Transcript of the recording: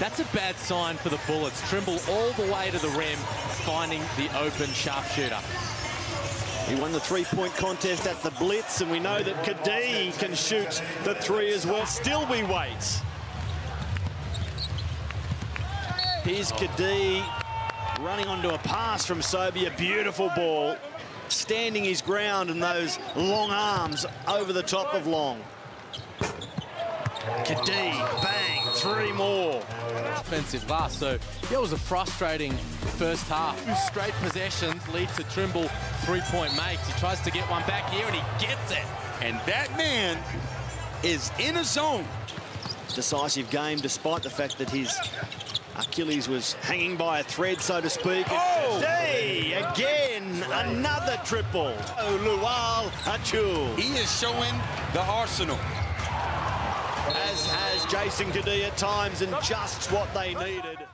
That's a bad sign for the Bullets. Trimble all the way to the rim, finding the open sharpshooter. He won the three-point contest at the Blitz, and we know that Cadee can shoot the three as well. Still we wait. Here's oh. Cadee running onto a pass from Sobey, a beautiful ball. Standing his ground and those long arms over the top of Long. Cadee, bang, three more. Offensive last, so yeah, it was a frustrating first half. Two straight possessions lead to Trimble three-point makes. He tries to get one back here and he gets it. And that man is in a zone. Decisive game despite the fact that his Achilles was hanging by a thread, so to speak. Oh! Cadee, again, another triple. Oh, Lual Achul. He is showing the arsenal. As has Jason Cadee at times, and just what they needed.